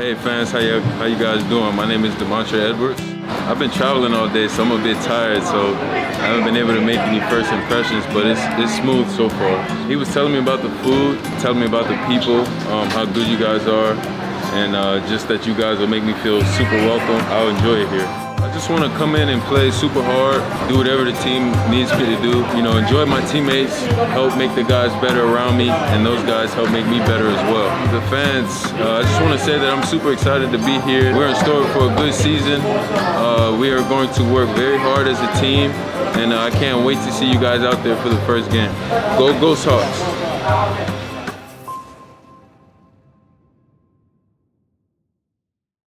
Hey fans, how you, how you guys doing? My name is D'Montre Edwards. I've been traveling all day, so I'm a bit tired, so I haven't been able to make any first impressions, but it's, it's smooth so far. He was telling me about the food, telling me about the people, um, how good you guys are, and uh, just that you guys will make me feel super welcome. I'll enjoy it here. I just want to come in and play super hard, do whatever the team needs me to do. You know, enjoy my teammates, help make the guys better around me, and those guys help make me better as well. The fans, uh, I just want to say that I'm super excited to be here. We're in store for a good season. Uh, we are going to work very hard as a team, and uh, I can't wait to see you guys out there for the first game. Go Ghost Hawks!